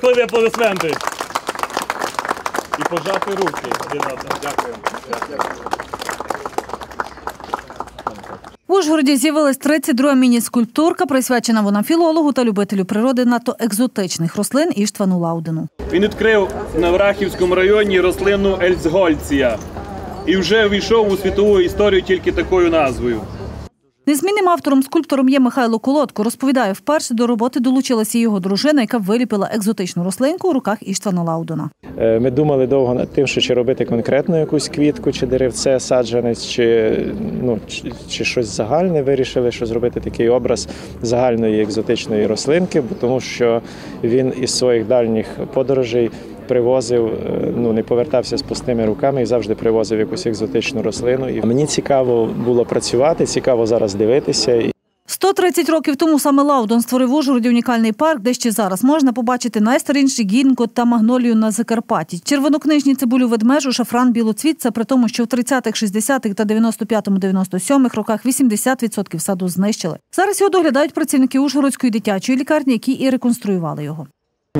Хливі аплодисменти. І пожати руки. Дякую. В Ужгороді з'явилась 32-ма міні-скульптурка, присвячена вона філологу та любителю природи надто екзотичних рослин Іштвану Лаудену. Він відкрив на Врахівському районі рослину Ельцгольція і вже війшов у світову історію тільки такою назвою. Незмінним автором скульптором є Михайло Колодко. Розповідає, вперше до роботи долучилася його дружина, яка виліпила екзотичну рослинку у руках Іштвана Лаудена. Е, Ми думали довго над тим, що чи робити конкретно якусь квітку, чи деревце, саджанець, чи, ну, чи, чи щось загальне. Вирішили, що зробити такий образ загальної екзотичної рослинки, тому що він із своїх дальніх подорожей привозив, е, ну не повертався з пустими руками і завжди привозив якусь екзотичну рослину. І мені цікаво було працювати, цікаво зараз дивитися. 130 років тому саме Лаудон створив в Ужгороді унікальний парк, де ще зараз можна побачити найстаріший гінко та магнолію на Закарпатті. Червонокнижні цибулю ведмежу, шафран, білоцвіт. Це при тому, що в 30-х, 60-х та 95-97 роках 80% саду знищили. Зараз його доглядають працівники Ужгородської дитячої лікарні, які і реконструювали його.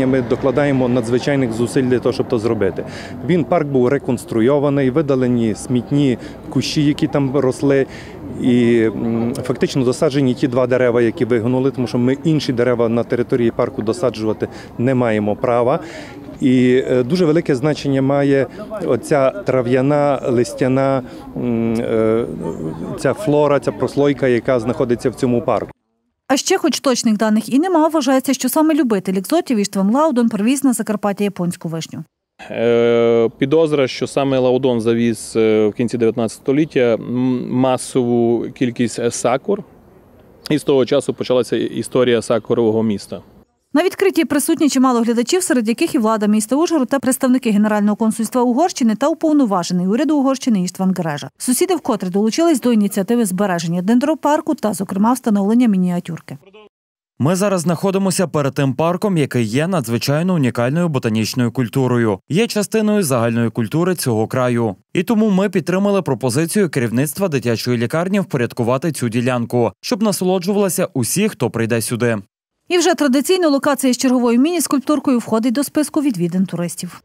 Ми докладаємо надзвичайних зусиль для того, щоб то зробити. Він парк був реконструйований, видалені смітні кущі, які там росли, і фактично досаджені ті два дерева, які вигнули, тому що ми інші дерева на території парку досаджувати не маємо права. І е, дуже велике значення має оця трав'яна листяна е, ця флора, ця прослойка, яка знаходиться в цьому парку. А ще, хоч точних даних і нема, вважається, що саме любитель екзотів Іштван Лаудон привіз на Закарпаття японську вишню. Е, Підозра, що саме Лаудон завіз е, в кінці 19 століття масову кількість сакур. І з того часу почалася історія сакурового міста. На відкритті присутні чимало глядачів, серед яких і влада міста Ужгород та представники Генерального консульства Угорщини та уповноважений уряду Угорщини Іштван Гережа. Сусіди вкотре долучились до ініціативи збереження дендропарку та, зокрема, встановлення мініатюрки. Ми зараз знаходимося перед тим парком, який є надзвичайно унікальною ботанічною культурою, є частиною загальної культури цього краю. І тому ми підтримали пропозицію керівництва дитячої лікарні впорядкувати цю ділянку, щоб насолоджувалися усі, хто прийде сюди. І вже традиційно локація з черговою міні-скульптуркою входить до списку відвідин туристів.